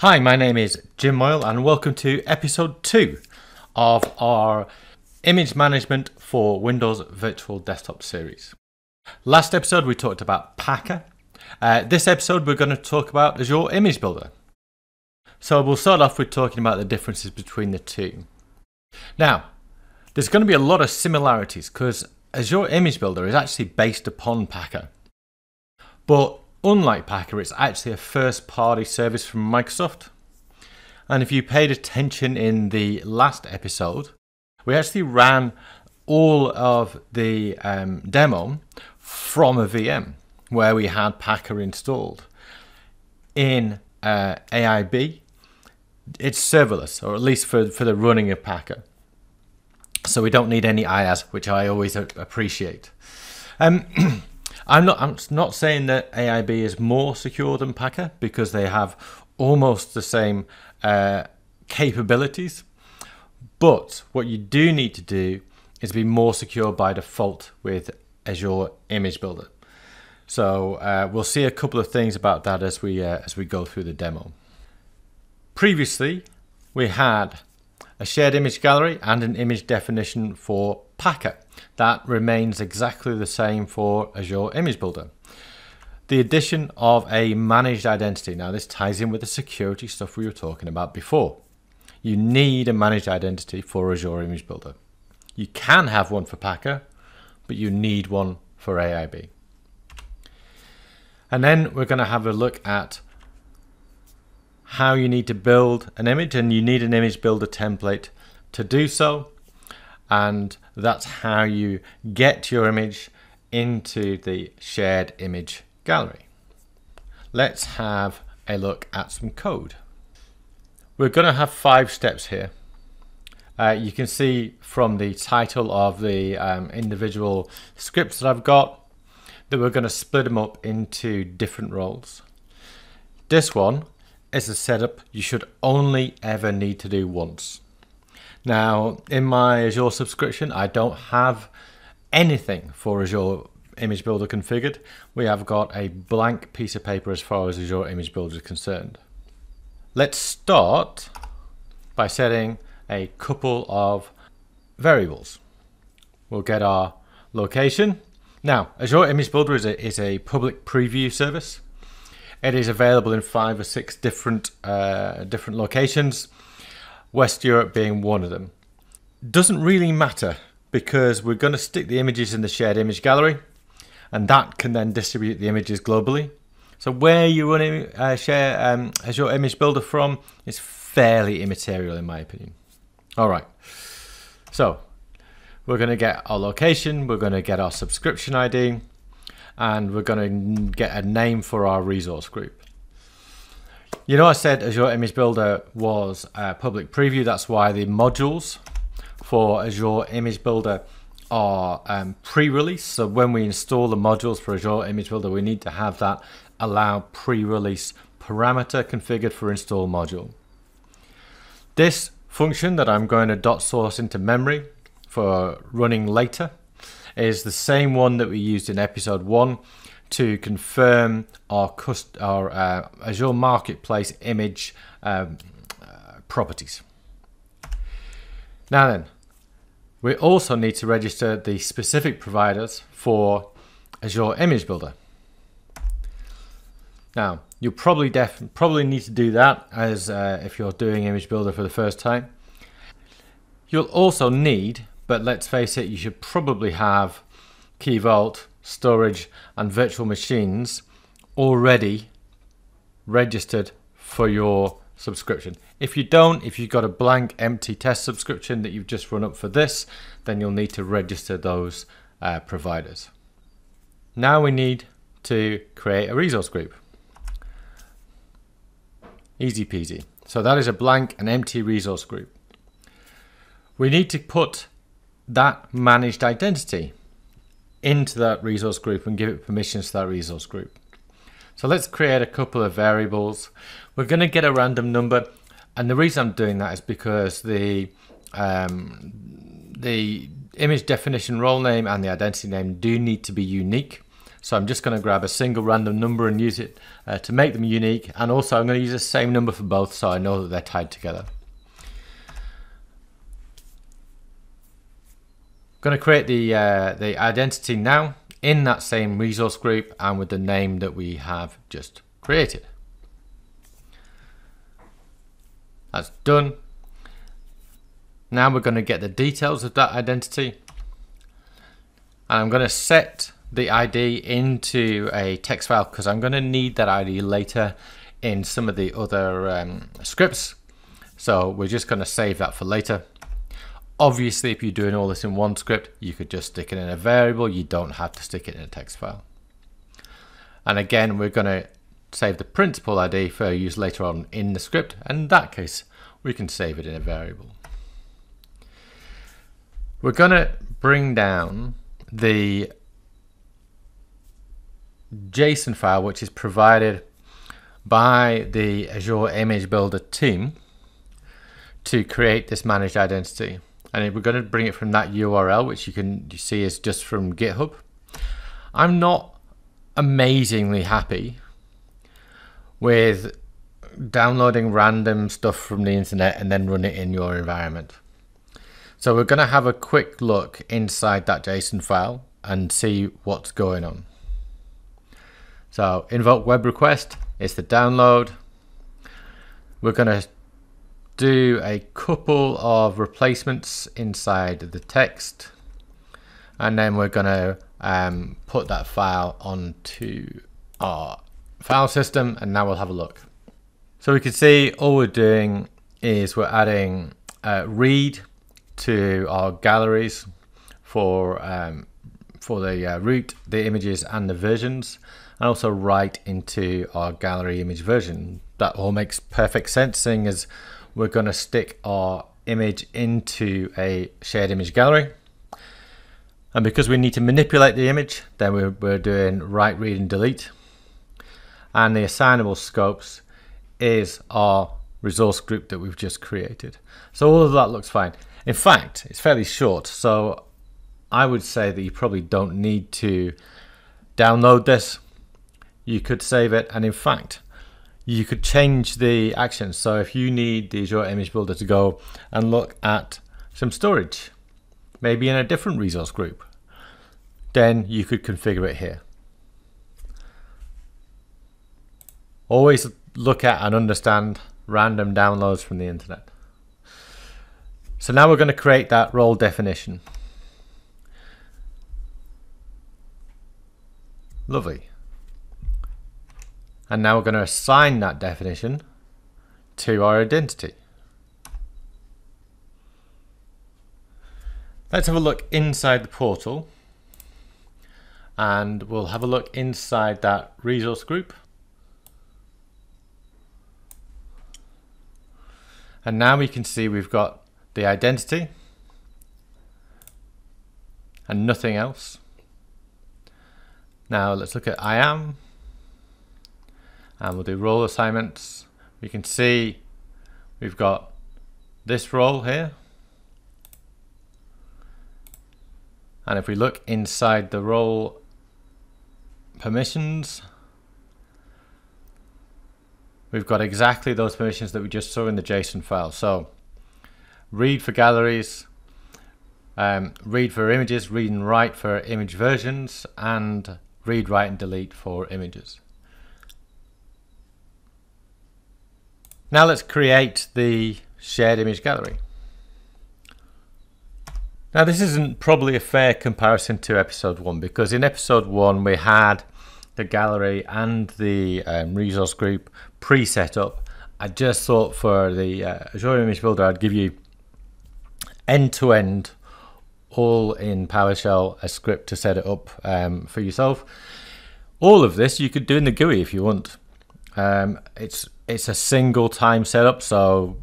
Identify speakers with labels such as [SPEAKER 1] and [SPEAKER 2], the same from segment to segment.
[SPEAKER 1] Hi, my name is Jim Moyle, and welcome to episode two of our image management for Windows Virtual Desktop series. Last episode we talked about Packer. Uh, this episode we're going to talk about Azure Image Builder. So we'll start off with talking about the differences between the two. Now, there's going to be a lot of similarities because Azure Image Builder is actually based upon Packer. But Unlike Packer, it's actually a first party service from Microsoft. And if you paid attention in the last episode, we actually ran all of the um, demo from a VM where we had Packer installed. In uh, AIB, it's serverless, or at least for, for the running of Packer. So we don't need any IaaS, which I always appreciate. Um, I'm not. I'm not saying that AIB is more secure than Packer because they have almost the same uh, capabilities. But what you do need to do is be more secure by default with Azure Image Builder. So uh, we'll see a couple of things about that as we uh, as we go through the demo. Previously, we had a shared image gallery and an image definition for Packer. That remains exactly the same for Azure Image Builder. The addition of a managed identity. Now this ties in with the security stuff we were talking about before. You need a managed identity for Azure Image Builder. You can have one for Packer, but you need one for AIB. And then we're going to have a look at how you need to build an image and you need an image builder template to do so and that's how you get your image into the shared image gallery. Let's have a look at some code. We're going to have five steps here. Uh, you can see from the title of the um, individual scripts that I've got that we're going to split them up into different roles. This one is a setup you should only ever need to do once. Now, in my Azure subscription, I don't have anything for Azure Image Builder configured. We have got a blank piece of paper as far as Azure Image Builder is concerned. Let's start by setting a couple of variables. We'll get our location. Now, Azure Image Builder is a, is a public preview service. It is available in five or six different uh, different locations. West Europe being one of them. Doesn't really matter because we're going to stick the images in the shared image gallery and that can then distribute the images globally. So where you run uh, share um, Azure Image Builder from is fairly immaterial in my opinion. All right, so we're going to get our location, we're going to get our subscription ID, and we're going to get a name for our resource group. You know, I said Azure Image Builder was a public preview. That's why the modules for Azure Image Builder are um, pre-release. So when we install the modules for Azure Image Builder, we need to have that allow pre-release parameter configured for install module. This function that I'm going to dot source into memory for running later is the same one that we used in episode one to confirm our, our uh, Azure Marketplace image um, uh, properties. Now then, we also need to register the specific providers for Azure Image Builder. Now, you probably probably need to do that as uh, if you're doing Image Builder for the first time. You'll also need, but let's face it, you should probably have Key Vault storage, and virtual machines already registered for your subscription. If you don't, if you've got a blank empty test subscription that you've just run up for this, then you'll need to register those uh, providers. Now we need to create a resource group. Easy peasy. So that is a blank and empty resource group. We need to put that managed identity into that resource group and give it permissions to that resource group. So let's create a couple of variables. We're going to get a random number. And the reason I'm doing that is because the um, the image definition role name and the identity name do need to be unique. So I'm just going to grab a single random number and use it uh, to make them unique. And also I'm going to use the same number for both so I know that they're tied together. Going to create the uh, the identity now in that same resource group and with the name that we have just created. That's done. Now we're going to get the details of that identity. And I'm going to set the ID into a text file because I'm going to need that ID later in some of the other um, scripts. So we're just going to save that for later. Obviously, if you're doing all this in one script, you could just stick it in a variable. You don't have to stick it in a text file. And again, we're going to save the principal ID for use later on in the script. And in that case, we can save it in a variable. We're going to bring down the JSON file, which is provided by the Azure Image Builder team to create this managed identity and we're going to bring it from that URL, which you can see is just from GitHub. I'm not amazingly happy with downloading random stuff from the internet and then run it in your environment. So we're going to have a quick look inside that JSON file and see what's going on. So invoke web request is the download. We're going to do a couple of replacements inside the text and then we're going to um, put that file onto our file system and now we'll have a look. So we can see all we're doing is we're adding uh, read to our galleries for um, for the uh, root, the images and the versions and also write into our gallery image version. That all makes perfect sense seeing as we're going to stick our image into a shared image gallery. And because we need to manipulate the image, then we're, we're doing write, read, and delete. And the assignable scopes is our resource group that we've just created. So all of that looks fine. In fact, it's fairly short. So I would say that you probably don't need to download this. You could save it. And in fact, you could change the actions. So if you need the Azure Image Builder to go and look at some storage, maybe in a different resource group, then you could configure it here. Always look at and understand random downloads from the internet. So now we're going to create that role definition. Lovely. And now we're going to assign that definition to our identity. Let's have a look inside the portal and we'll have a look inside that resource group. And now we can see we've got the identity and nothing else. Now let's look at IAM and we'll do role assignments. We can see we've got this role here. And if we look inside the role permissions, we've got exactly those permissions that we just saw in the JSON file. So read for galleries, um, read for images, read and write for image versions, and read, write, and delete for images. Now let's create the shared image gallery. Now this isn't probably a fair comparison to episode one because in episode one we had the gallery and the um, resource group pre-set up. I just thought for the uh, Azure Image Builder I'd give you end-to-end all in PowerShell a script to set it up um, for yourself. All of this you could do in the GUI if you want. Um, it's it's a single time setup, so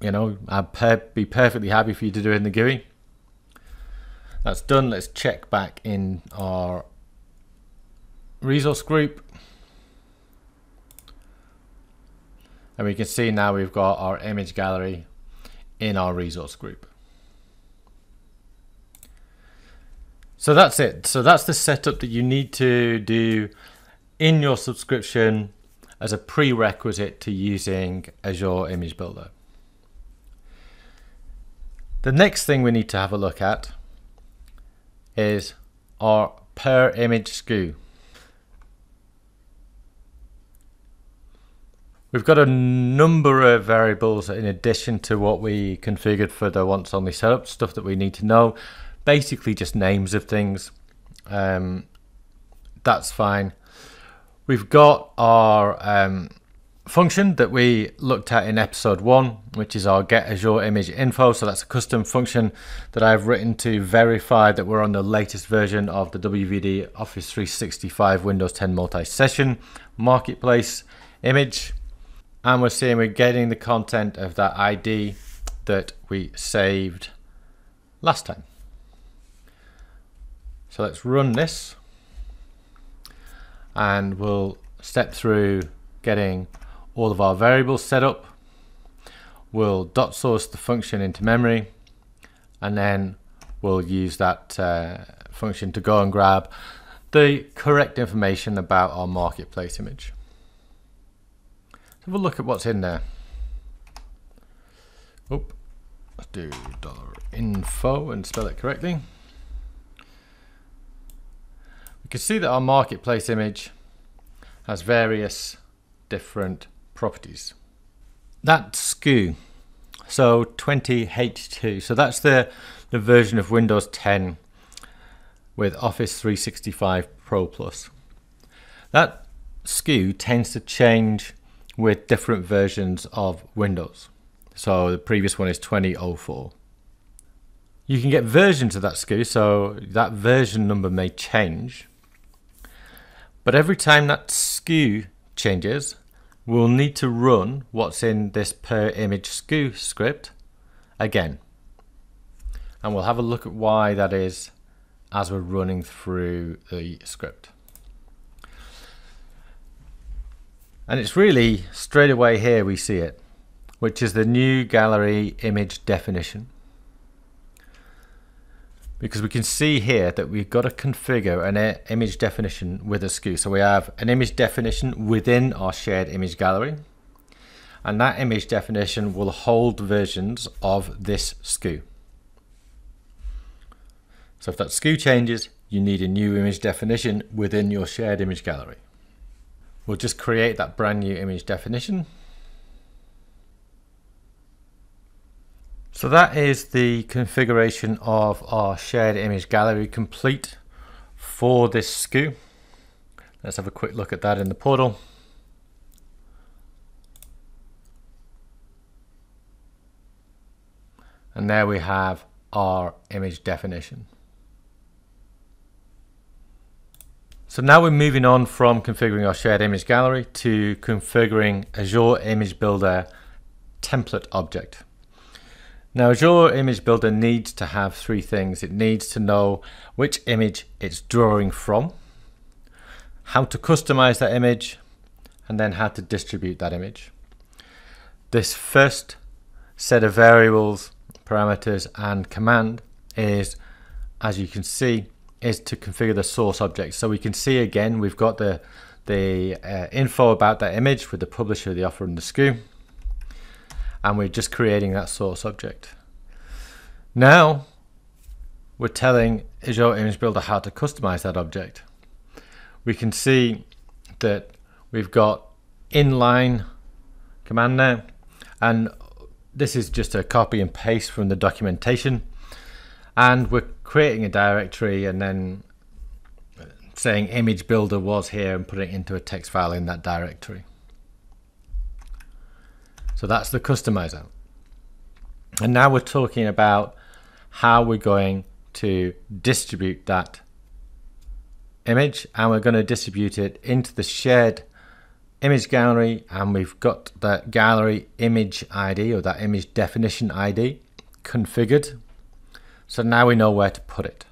[SPEAKER 1] you know I'd per be perfectly happy for you to do it in the GUI. That's done. Let's check back in our resource group. And we can see now we've got our image gallery in our resource group. So that's it. So that's the setup that you need to do in your subscription as a prerequisite to using Azure Image Builder. The next thing we need to have a look at is our per image SKU. We've got a number of variables in addition to what we configured for the once only setup, stuff that we need to know. Basically just names of things. Um, that's fine. We've got our um, function that we looked at in episode one, which is our get Azure image info. So that's a custom function that I've written to verify that we're on the latest version of the WVD Office 365 Windows 10 multi-session marketplace image. And we're seeing we're getting the content of that ID that we saved last time. So let's run this and we'll step through getting all of our variables set up. We'll dot source the function into memory and then we'll use that uh, function to go and grab the correct information about our marketplace image. So we'll look at what's in there. Oop, let's do dollar info and spell it correctly. We can see that our marketplace image has various different properties. That SKU, so 20H2, so that's the, the version of Windows 10 with Office 365 Pro Plus. That SKU tends to change with different versions of Windows. So the previous one is 2004. You can get versions of that SKU, so that version number may change. But every time that SKU changes, we'll need to run what's in this per image SKU script again. And we'll have a look at why that is as we're running through the script. And it's really straight away here we see it, which is the new gallery image definition because we can see here that we've got to configure an image definition with a SKU. So we have an image definition within our shared image gallery. And that image definition will hold versions of this SKU. So if that SKU changes, you need a new image definition within your shared image gallery. We'll just create that brand new image definition. So that is the configuration of our shared image gallery complete for this SKU. Let's have a quick look at that in the portal. And there we have our image definition. So now we're moving on from configuring our shared image gallery to configuring Azure Image Builder template object. Now Azure Image Builder needs to have three things. It needs to know which image it's drawing from, how to customize that image, and then how to distribute that image. This first set of variables, parameters, and command is, as you can see, is to configure the source object. So we can see again, we've got the, the uh, info about that image with the publisher, the offer, and the SKU and we're just creating that source object. Now we're telling Azure Image Builder how to customize that object. We can see that we've got inline command now and this is just a copy and paste from the documentation and we're creating a directory and then saying image builder was here and putting it into a text file in that directory. So that's the customizer. And now we're talking about how we're going to distribute that image and we're going to distribute it into the shared image gallery and we've got that gallery image ID or that image definition ID configured. So now we know where to put it.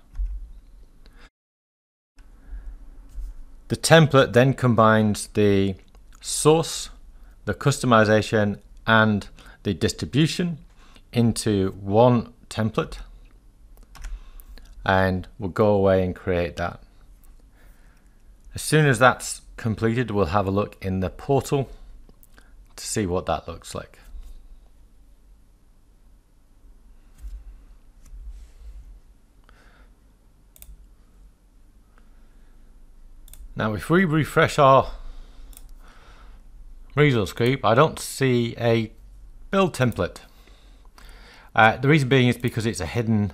[SPEAKER 1] The template then combines the source, the customization and the distribution into one template. and we'll go away and create that. As soon as that's completed, we'll have a look in the portal to see what that looks like. Now if we refresh our resource group, I don't see a build template. Uh, the reason being is because it's a hidden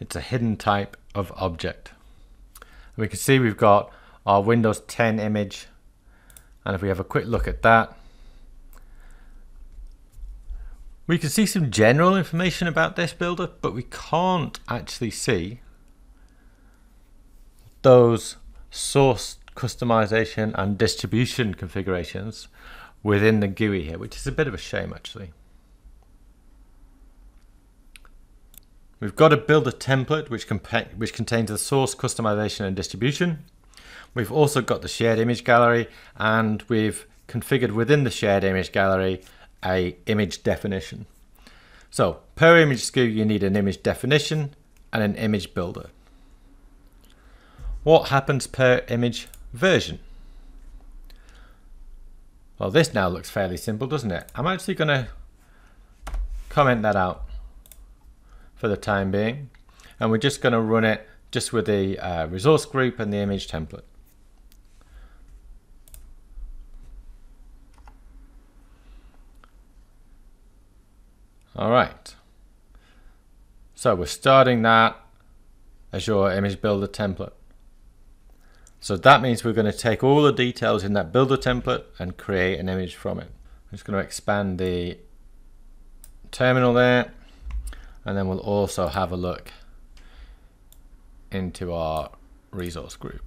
[SPEAKER 1] it's a hidden type of object. we can see we've got our Windows 10 image and if we have a quick look at that we can see some general information about this builder but we can't actually see those source customization and distribution configurations within the GUI here, which is a bit of a shame actually. We've got to build a template which, which contains the source customization and distribution. We've also got the shared image gallery and we've configured within the shared image gallery a image definition. So per image SKU you need an image definition and an image builder. What happens per image version? Well, this now looks fairly simple, doesn't it? I'm actually going to comment that out for the time being. And we're just going to run it just with the uh, resource group and the image template. All right. So we're starting that Azure Image Builder template. So that means we're going to take all the details in that builder template and create an image from it. I'm just going to expand the terminal there and then we'll also have a look into our resource group.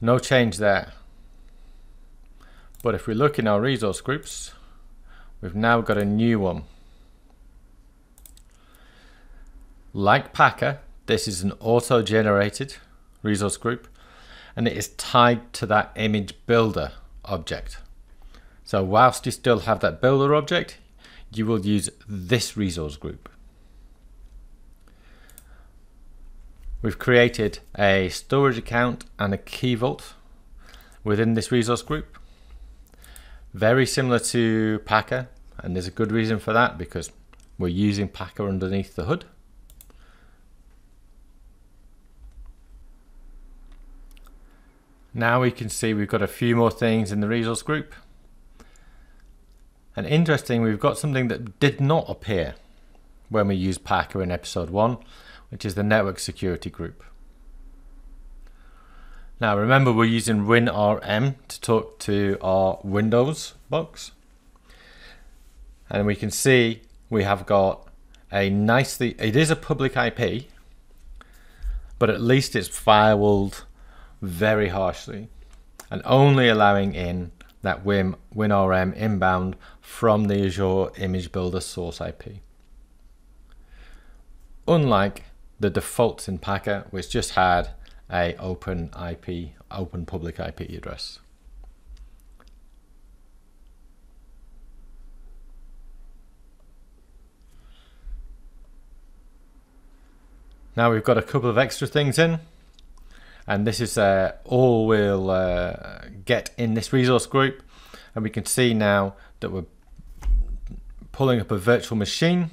[SPEAKER 1] No change there. But if we look in our resource groups, we've now got a new one. Like Packer, this is an auto-generated resource group and it is tied to that image builder object. So whilst you still have that builder object, you will use this resource group. We've created a storage account and a key vault within this resource group. Very similar to Packer, and there's a good reason for that because we're using Packer underneath the hood. Now we can see we've got a few more things in the resource group. And interesting, we've got something that did not appear when we used Packer in episode 1, which is the network security group. Now remember we're using WinRM to talk to our Windows box. And we can see we have got a nicely, it is a public IP, but at least it's firewalled very harshly and only allowing in that Win WinRM inbound from the Azure Image Builder source IP. Unlike the defaults in Packer, which just had a open IP, open public IP address. Now we've got a couple of extra things in and this is uh, all we'll uh, get in this resource group. And we can see now that we're pulling up a virtual machine.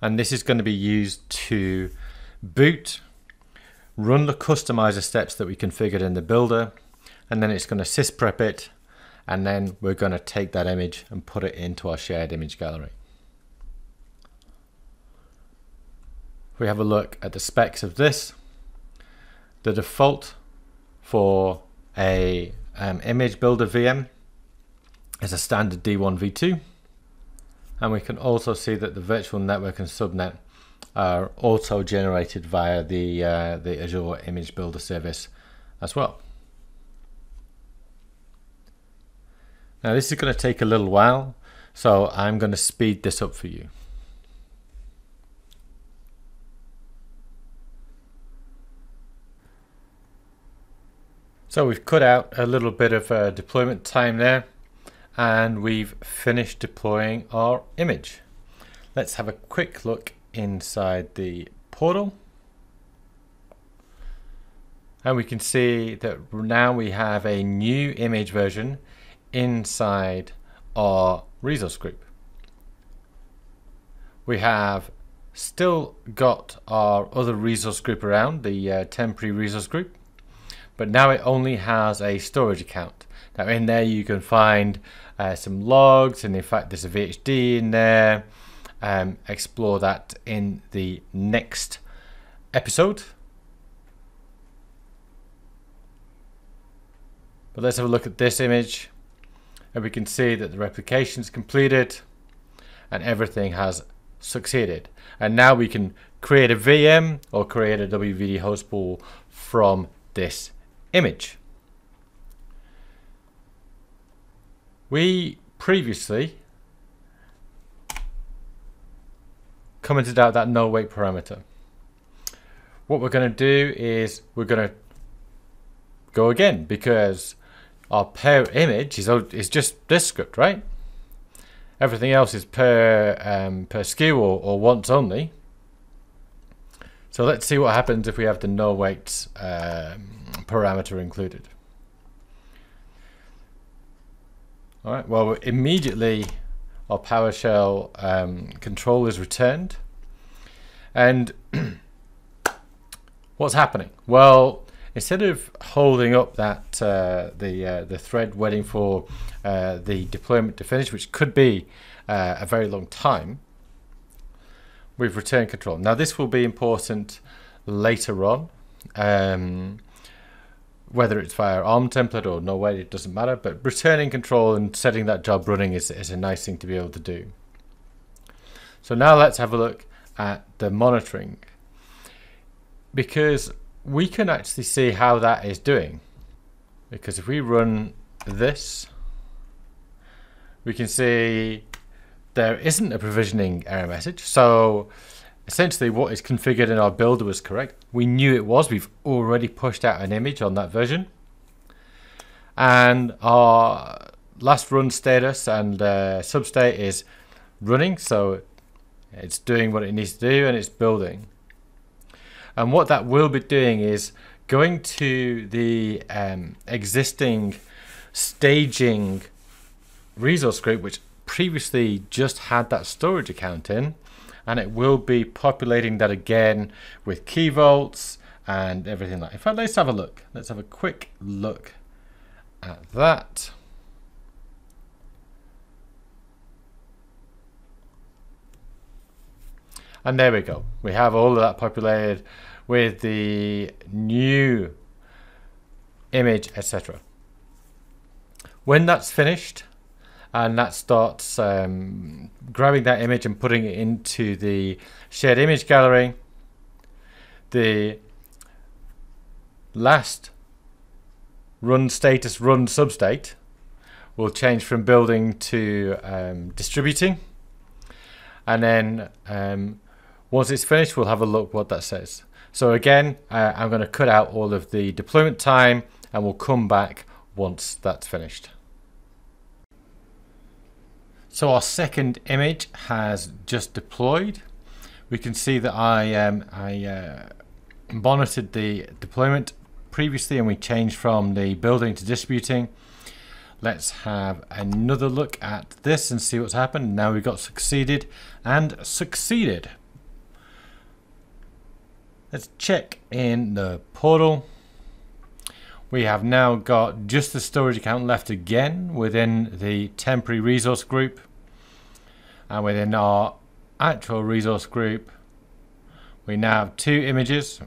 [SPEAKER 1] And this is going to be used to boot run the customizer steps that we configured in the builder. And then it's going to sysprep it. And then we're going to take that image and put it into our shared image gallery. We have a look at the specs of this the default for a um, image builder VM is a standard D1 V2 and we can also see that the virtual network and subnet are auto generated via the uh, the Azure image builder service as well. Now this is going to take a little while so I'm going to speed this up for you. So we've cut out a little bit of uh, deployment time there and we've finished deploying our image. Let's have a quick look inside the portal. And we can see that now we have a new image version inside our resource group. We have still got our other resource group around, the uh, temporary resource group, but now it only has a storage account. Now in there you can find uh, some logs and in fact there's a VHD in there. Um, explore that in the next episode. But let's have a look at this image and we can see that the replication is completed and everything has succeeded. And now we can create a VM or create a WVD host pool from this image. We previously commented out that no wait parameter. What we're going to do is we're going to go again because our per image is, is just this script, right? Everything else is per um, per SKU or, or once only. So let's see what happens if we have the no wait um, parameter included. All right, well, immediately our PowerShell um, control is returned. And what's happening? Well, instead of holding up that uh, the uh, the thread waiting for uh, the deployment to finish, which could be uh, a very long time, we've returned control. Now this will be important later on. Um, whether it's via ARM template or no way, it doesn't matter. But returning control and setting that job running is, is a nice thing to be able to do. So now let's have a look at the monitoring. Because we can actually see how that is doing. Because if we run this, we can see there isn't a provisioning error message. So essentially what is configured in our builder was correct. We knew it was. We've already pushed out an image on that version. And our last run status and uh, substate is running. So it's doing what it needs to do and it's building. And what that will be doing is going to the um, existing staging resource group, which previously just had that storage account in, and it will be populating that again with key vaults and everything like. In fact, let's have a look. Let's have a quick look at that. And there we go. We have all of that populated with the new image, etc. When that's finished, and that starts um, grabbing that image and putting it into the shared image gallery, the last run status run substate will change from building to um, distributing. And then um, once it's finished we'll have a look what that says. So again, uh, I'm going to cut out all of the deployment time and we'll come back once that's finished. So our second image has just deployed. We can see that I, um, I uh, monitored the deployment previously and we changed from the building to distributing. Let's have another look at this and see what's happened. Now we've got succeeded and succeeded. Let's check in the portal. We have now got just the storage account left again within the temporary resource group. And within our actual resource group, we now have two images.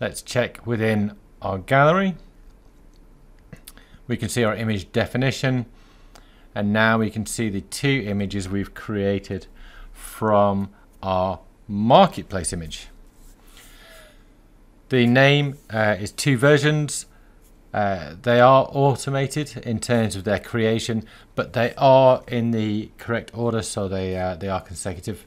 [SPEAKER 1] Let's check within our gallery. We can see our image definition. And now we can see the two images we've created from our marketplace image. The name uh, is two versions. Uh, they are automated in terms of their creation, but they are in the correct order, so they uh, they are consecutive.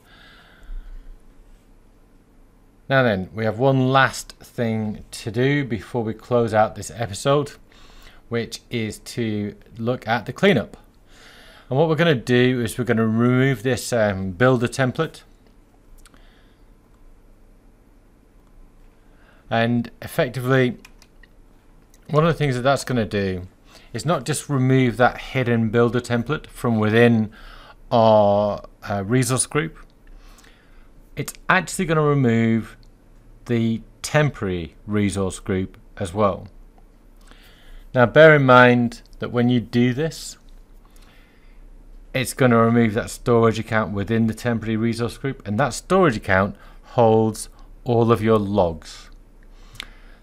[SPEAKER 1] Now then, we have one last thing to do before we close out this episode, which is to look at the cleanup. And what we're going to do is we're going to remove this um, builder template. And effectively, one of the things that that's going to do is not just remove that hidden builder template from within our uh, resource group, it's actually going to remove the temporary resource group as well. Now bear in mind that when you do this, it's going to remove that storage account within the temporary resource group and that storage account holds all of your logs.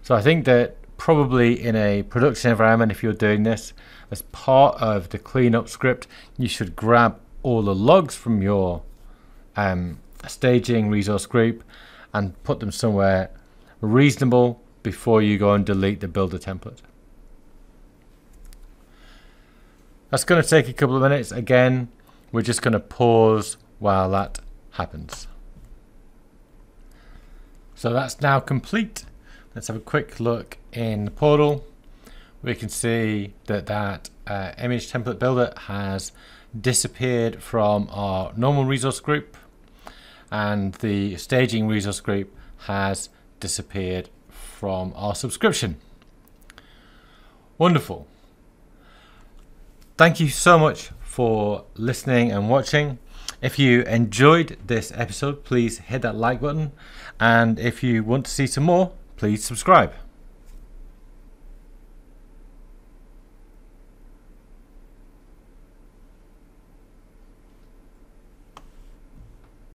[SPEAKER 1] So I think that probably in a production environment if you're doing this as part of the cleanup script you should grab all the logs from your um, staging resource group and put them somewhere reasonable before you go and delete the builder template. That's going to take a couple of minutes. Again, we're just going to pause while that happens. So that's now complete. Let's have a quick look in the portal. We can see that that uh, image template builder has disappeared from our normal resource group and the staging resource group has disappeared from our subscription. Wonderful. Thank you so much for listening and watching. If you enjoyed this episode, please hit that like button. And if you want to see some more, please subscribe.